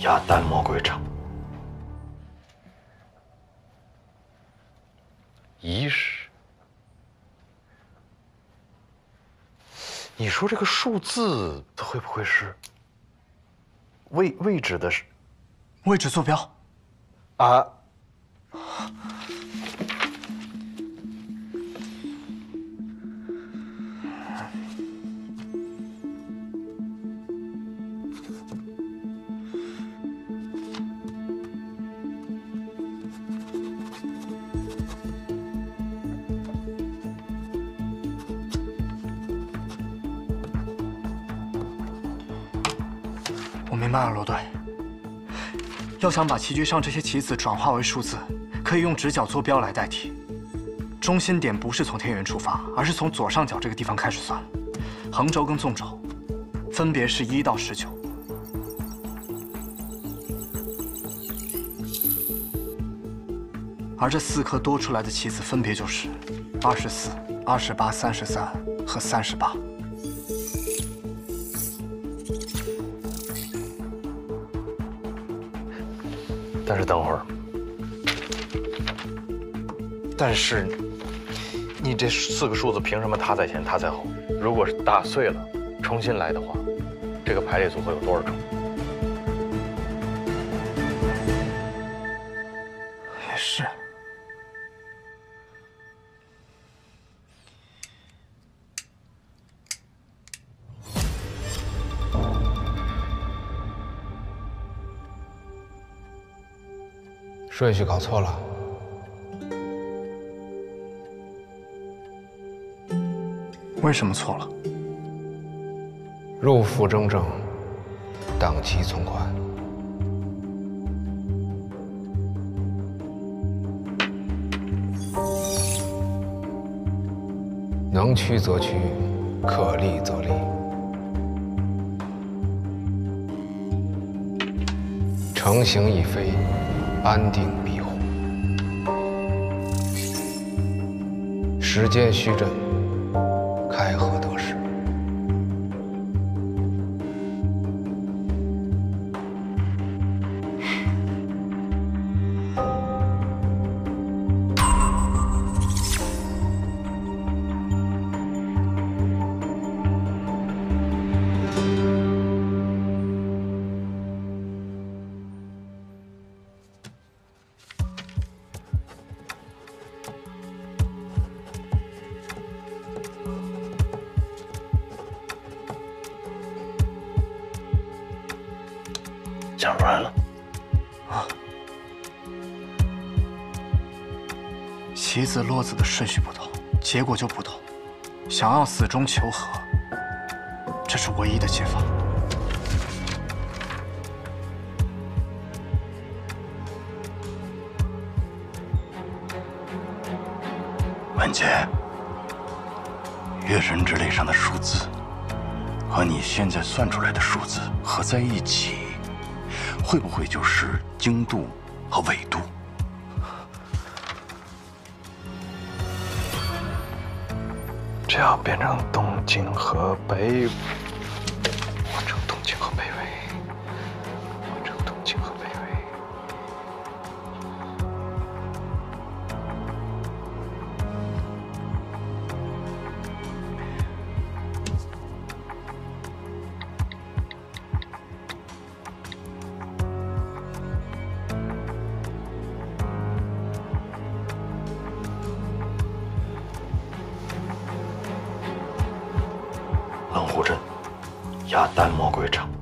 雅丹魔鬼城。仪式。你说这个数字它会不会是位位置的？是位置坐标。啊。我明白了，罗队。要想把棋局上这些棋子转化为数字，可以用直角坐标来代替。中心点不是从天元出发，而是从左上角这个地方开始算。横轴跟纵轴分别是一到十九，而这四颗多出来的棋子分别就是二十四、二十八、三十三和三十八。但是等会儿，但是你这四个数字凭什么他在前他在后？如果是打碎了，重新来的话，这个排列组合有多少种？也是。顺序搞错了。为什么错了？入府中正，当即从宽。能屈则屈，可立则立。成形已飞，安定庇护。时间虚阵，想出来了。啊棋子落子的顺序不同，结果就不同。想要死中求和，这是唯一的解法。文杰，月神之泪上的数字和你现在算出来的数字合在一起，会不会就是经度和纬度？这要变成东经和北，押，丹魔鬼城。